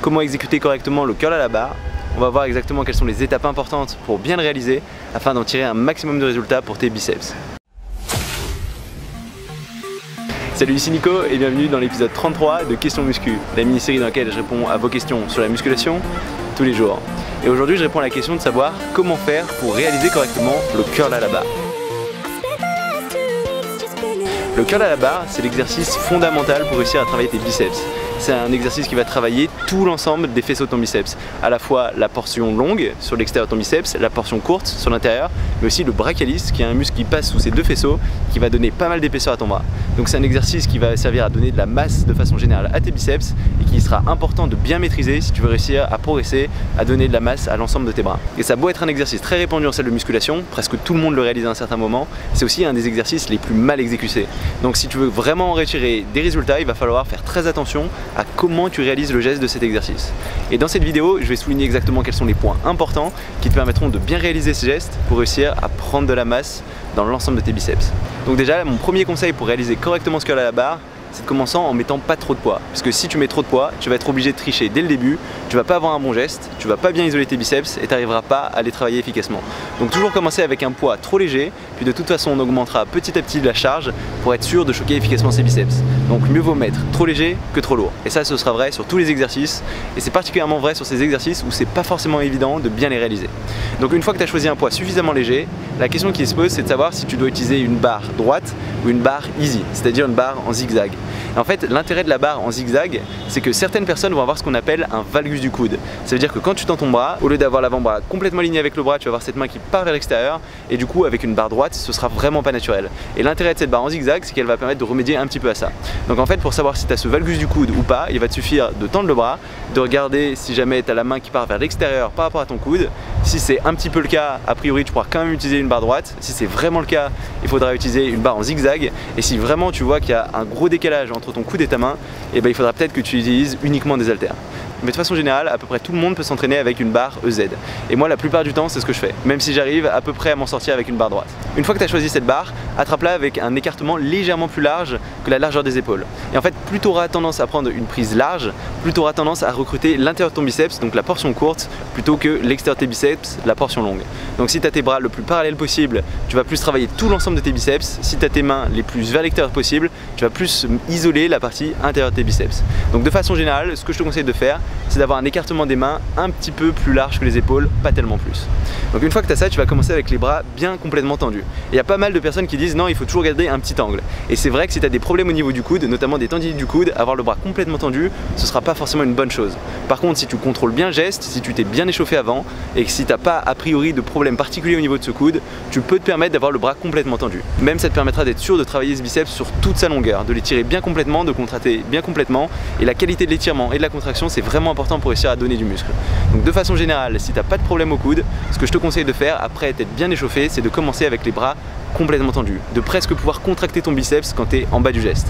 comment exécuter correctement le curl à la barre, on va voir exactement quelles sont les étapes importantes pour bien le réaliser afin d'en tirer un maximum de résultats pour tes biceps. Salut ici Nico et bienvenue dans l'épisode 33 de Questions Muscu, la mini-série dans laquelle je réponds à vos questions sur la musculation tous les jours. Et aujourd'hui je réponds à la question de savoir comment faire pour réaliser correctement le curl à la barre. Le curl à la barre, c'est l'exercice fondamental pour réussir à travailler tes biceps c'est un exercice qui va travailler tout l'ensemble des faisceaux de ton biceps. À la fois la portion longue sur l'extérieur de ton biceps, la portion courte sur l'intérieur, mais aussi le brachialis qui est un muscle qui passe sous ces deux faisceaux qui va donner pas mal d'épaisseur à ton bras. Donc c'est un exercice qui va servir à donner de la masse de façon générale à tes biceps et qui sera important de bien maîtriser si tu veux réussir à progresser, à donner de la masse à l'ensemble de tes bras. Et ça a beau être un exercice très répandu en salle de musculation, presque tout le monde le réalise à un certain moment, c'est aussi un des exercices les plus mal exécutés. Donc si tu veux vraiment en retirer des résultats, il va falloir faire très attention à comment tu réalises le geste de cet exercice. Et dans cette vidéo, je vais souligner exactement quels sont les points importants qui te permettront de bien réaliser ce geste pour réussir à prendre de la masse dans l'ensemble de tes biceps. Donc déjà, mon premier conseil pour réaliser correctement ce curl à la barre, c'est de commencer en mettant pas trop de poids. Parce que si tu mets trop de poids, tu vas être obligé de tricher dès le début, tu vas pas avoir un bon geste, tu vas pas bien isoler tes biceps et tu n'arriveras pas à les travailler efficacement. Donc toujours commencer avec un poids trop léger, puis de toute façon on augmentera petit à petit la charge pour être sûr de choquer efficacement ses biceps. Donc mieux vaut mettre trop léger que trop lourd. Et ça ce sera vrai sur tous les exercices et c'est particulièrement vrai sur ces exercices où c'est pas forcément évident de bien les réaliser. Donc une fois que tu as choisi un poids suffisamment léger, la question qui se pose c'est de savoir si tu dois utiliser une barre droite ou une barre easy, c'est-à-dire une barre en zigzag en fait, l'intérêt de la barre en zigzag, c'est que certaines personnes vont avoir ce qu'on appelle un valgus du coude. Ça veut dire que quand tu tends ton bras, au lieu d'avoir l'avant-bras complètement aligné avec le bras, tu vas avoir cette main qui part vers l'extérieur et du coup, avec une barre droite, ce sera vraiment pas naturel. Et l'intérêt de cette barre en zigzag, c'est qu'elle va permettre de remédier un petit peu à ça. Donc en fait, pour savoir si tu as ce valgus du coude ou pas, il va te suffire de tendre le bras, de regarder si jamais tu as la main qui part vers l'extérieur par rapport à ton coude. Si c'est un petit peu le cas, a priori, tu pourras quand même utiliser une barre droite. Si c'est vraiment le cas, il faudra utiliser une barre en zigzag. Et si vraiment tu vois qu'il y a un gros décalage entre ton coude et ta main, et eh ben, il faudra peut-être que tu utilises uniquement des haltères. Mais de façon générale, à peu près tout le monde peut s'entraîner avec une barre EZ. Et moi, la plupart du temps, c'est ce que je fais, même si j'arrive à peu près à m'en sortir avec une barre droite. Une fois que tu as choisi cette barre, attrape-la avec un écartement légèrement plus large que la largeur des épaules. Et en fait, plus tu auras tendance à prendre une prise large, plus tu auras tendance à recruter l'intérieur de ton biceps, donc la portion courte, plutôt que l'extérieur de tes biceps, la portion longue. Donc si tu as tes bras le plus parallèle possible, tu vas plus travailler tout l'ensemble de tes biceps. Si tu as tes mains les plus vers l'extérieur possible, tu vas plus isoler la partie intérieure de tes biceps. Donc de façon générale, ce que je te conseille de faire, c'est d'avoir un écartement des mains un petit peu plus large que les épaules, pas tellement plus. Donc une fois que tu as ça, tu vas commencer avec les bras bien complètement tendus. Il y a pas mal de personnes qui disent non, il faut toujours garder un petit angle. Et c'est vrai que si tu as des problèmes au niveau du coude, notamment des tendinites du coude, avoir le bras complètement tendu, ce sera pas forcément une bonne chose. Par contre, si tu contrôles bien le geste, si tu t'es bien échauffé avant et que si tu n'as pas a priori de problème particulier au niveau de ce coude, tu peux te permettre d'avoir le bras complètement tendu. Même ça te permettra d'être sûr de travailler ce biceps sur toute sa longueur, de l'étirer bien complètement, de contracter bien complètement. Et la qualité de l'étirement et de la contraction, c'est vraiment important pour réussir à donner du muscle. Donc de façon générale, si tu n'as pas de problème au coude, ce que je te conseille de faire après être bien échauffé, c'est de commencer avec les bras complètement tendus, de presque pouvoir contracter ton biceps quand tu es en bas du geste.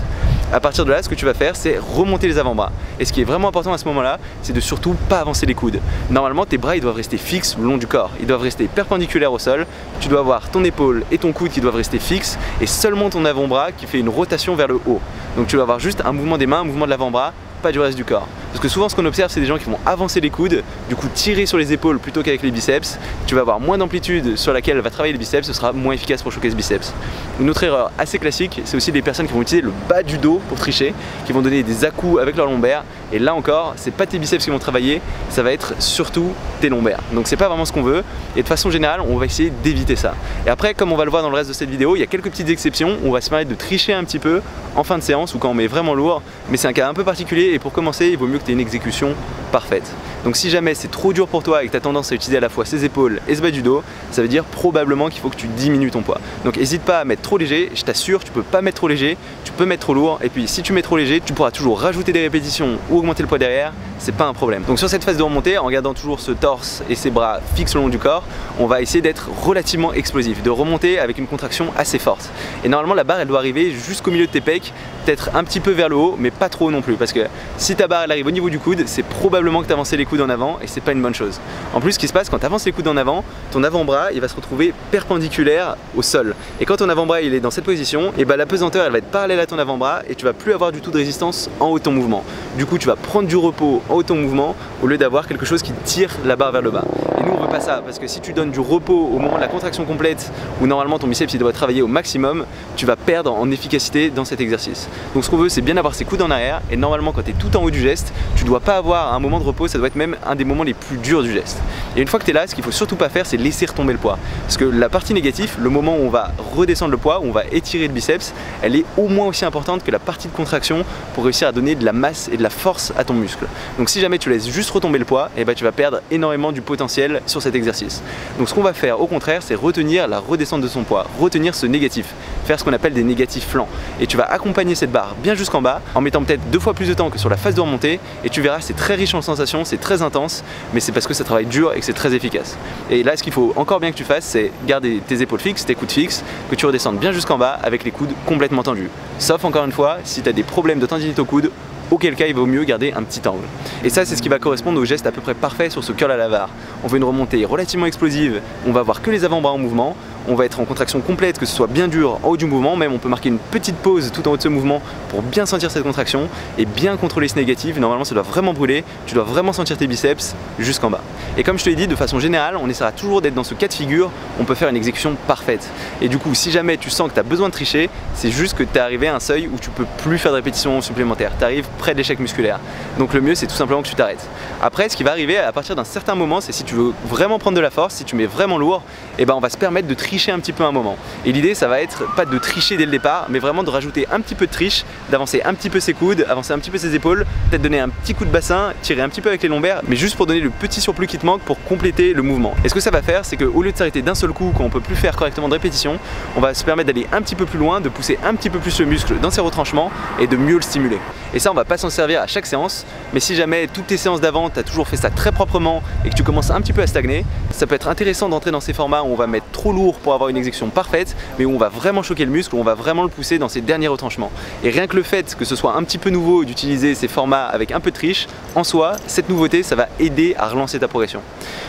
À partir de là, ce que tu vas faire, c'est remonter les avant-bras. Et ce qui est vraiment important à ce moment-là, c'est de surtout pas avancer les coudes. Normalement, tes bras, ils doivent rester fixes le long du corps. Ils doivent rester perpendiculaires au sol. Tu dois avoir ton épaule et ton coude qui doivent rester fixes et seulement ton avant-bras qui fait une rotation vers le haut. Donc tu dois avoir juste un mouvement des mains, un mouvement de l'avant-bras, pas du reste du corps. Parce que souvent ce qu'on observe c'est des gens qui vont avancer les coudes, du coup tirer sur les épaules plutôt qu'avec les biceps. Tu vas avoir moins d'amplitude sur laquelle va travailler le biceps, ce sera moins efficace pour choquer ce biceps. Une autre erreur assez classique, c'est aussi des personnes qui vont utiliser le bas du dos pour tricher, qui vont donner des à-coups avec leur lombaire. Et là encore, c'est pas tes biceps qui vont travailler, ça va être surtout tes lombaires. Donc c'est pas vraiment ce qu'on veut. Et de façon générale, on va essayer d'éviter ça. Et après, comme on va le voir dans le reste de cette vidéo, il y a quelques petites exceptions. On va se permettre de tricher un petit peu en fin de séance ou quand on met vraiment lourd. Mais c'est un cas un peu particulier et pour commencer, il vaut mieux que une exécution parfaite. Donc si jamais c'est trop dur pour toi et que tu as tendance à utiliser à la fois ses épaules et ce bas du dos, ça veut dire probablement qu'il faut que tu diminues ton poids. Donc n'hésite pas à mettre trop léger, je t'assure, tu peux pas mettre trop léger, tu peux mettre trop lourd et puis si tu mets trop léger, tu pourras toujours rajouter des répétitions ou augmenter le poids derrière, c'est pas un problème. Donc sur cette phase de remontée, en gardant toujours ce torse et ses bras fixes le long du corps, on va essayer d'être relativement explosif, de remonter avec une contraction assez forte. Et normalement la barre elle doit arriver jusqu'au milieu de tes pecs, peut-être un petit peu vers le haut, mais pas trop non plus parce que si ta barre elle arrive au niveau du coude, c'est probablement que tu avancé les coudes en avant et c'est pas une bonne chose. En plus, ce qui se passe quand tu avances les coudes en avant, ton avant-bras il va se retrouver perpendiculaire au sol. Et quand ton avant-bras il est dans cette position, et eh ben, la pesanteur elle va être parallèle à ton avant-bras et tu vas plus avoir du tout de résistance en haut de ton mouvement. Du coup, tu vas prendre du repos en haut ton mouvement au lieu d'avoir quelque chose qui tire la barre vers le bas. Nous on veut pas ça parce que si tu donnes du repos au moment de la contraction complète où normalement ton biceps il doit travailler au maximum, tu vas perdre en efficacité dans cet exercice. Donc ce qu'on veut c'est bien avoir ses coudes en arrière et normalement quand tu es tout en haut du geste, tu dois pas avoir un moment de repos, ça doit être même un des moments les plus durs du geste. Et une fois que tu es là, ce qu'il faut surtout pas faire c'est laisser retomber le poids. Parce que la partie négative, le moment où on va redescendre le poids, où on va étirer le biceps, elle est au moins aussi importante que la partie de contraction pour réussir à donner de la masse et de la force à ton muscle. Donc si jamais tu laisses juste retomber le poids, et eh ben, tu vas perdre énormément du potentiel sur cet exercice. Donc ce qu'on va faire au contraire, c'est retenir la redescente de son poids, retenir ce négatif, faire ce qu'on appelle des négatifs flancs. Et tu vas accompagner cette barre bien jusqu'en bas en mettant peut-être deux fois plus de temps que sur la phase de remontée et tu verras c'est très riche en sensations, c'est très intense, mais c'est parce que ça travaille dur et que c'est très efficace. Et là ce qu'il faut encore bien que tu fasses, c'est garder tes épaules fixes, tes coudes fixes, que tu redescendes bien jusqu'en bas avec les coudes complètement tendus. Sauf encore une fois, si tu as des problèmes de tendinite au coude, auquel cas il vaut mieux garder un petit angle. Et ça c'est ce qui va correspondre au geste à peu près parfait sur ce curl à la. On veut une remontée relativement explosive, on va avoir que les avant-bras en mouvement, on va être en contraction complète, que ce soit bien dur en haut du mouvement, même on peut marquer une petite pause tout en haut de ce mouvement pour bien sentir cette contraction et bien contrôler ce négatif. Normalement ça doit vraiment brûler, tu dois vraiment sentir tes biceps jusqu'en bas. Et comme je te l'ai dit, de façon générale, on essaiera toujours d'être dans ce cas de figure, on peut faire une exécution parfaite. Et du coup, si jamais tu sens que tu as besoin de tricher, c'est juste que tu es arrivé à un seuil où tu peux plus faire de répétitions supplémentaires, tu arrives près de l'échec musculaire. Donc le mieux c'est tout simplement que tu t'arrêtes. Après, ce qui va arriver à partir d'un certain moment, c'est si tu veux vraiment prendre de la force, si tu mets vraiment lourd, et eh ben on va se permettre de tricher un petit peu un moment. Et l'idée, ça va être pas de tricher dès le départ, mais vraiment de rajouter un petit peu de triche, d'avancer un petit peu ses coudes, avancer un petit peu ses épaules, peut-être donner un petit coup de bassin, tirer un petit peu avec les lombaires, mais juste pour donner le petit surplus qui te manque pour compléter le mouvement. Et ce que ça va faire, c'est qu'au lieu de s'arrêter d'un seul coup, quand on peut plus faire correctement de répétition, on va se permettre d'aller un petit peu plus loin, de pousser un petit peu plus le muscle dans ses retranchements et de mieux le stimuler. Et ça, on va pas s'en servir à chaque séance, mais si jamais toutes tes séances d'avant, tu as toujours fait ça très proprement et que tu commences un petit peu à stagner, ça peut être intéressant d'entrer dans ces formats où on va mettre trop lourd pour avoir une exécution parfaite, mais où on va vraiment choquer le muscle, où on va vraiment le pousser dans ses derniers retranchements. Et rien que le fait que ce soit un petit peu nouveau d'utiliser ces formats avec un peu de triche, en soi, cette nouveauté, ça va aider à relancer ta progression.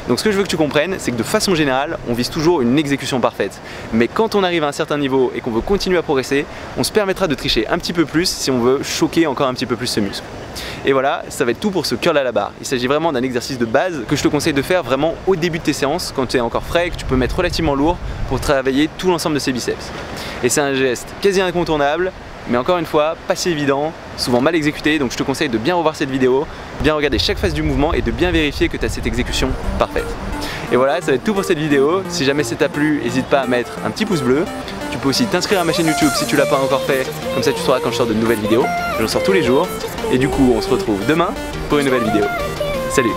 Donc ce que je veux que tu comprennes, c'est que de façon générale, on vise toujours une exécution parfaite. Mais quand on arrive à un certain niveau et qu'on veut continuer à progresser, on se permettra de tricher un petit peu plus si on veut choquer encore un petit peu plus ce muscle. Et voilà, ça va être tout pour ce curl à la barre. Il s'agit vraiment d'un exercice de base que je te conseille de faire vraiment au début de tes séances, quand tu es encore frais et que tu peux mettre relativement lourd pour travailler tout l'ensemble de ses biceps. Et c'est un geste quasi incontournable, mais encore une fois, pas si évident, souvent mal exécuté, donc je te conseille de bien revoir cette vidéo, bien regarder chaque phase du mouvement et de bien vérifier que tu as cette exécution parfaite. Et voilà, ça va être tout pour cette vidéo. Si jamais ça t'a plu, n'hésite pas à mettre un petit pouce bleu. Tu peux aussi t'inscrire à ma chaîne YouTube si tu l'as pas encore fait, comme ça tu sauras quand je sors de nouvelles vidéos. J'en sors tous les jours. Et du coup, on se retrouve demain pour une nouvelle vidéo. Salut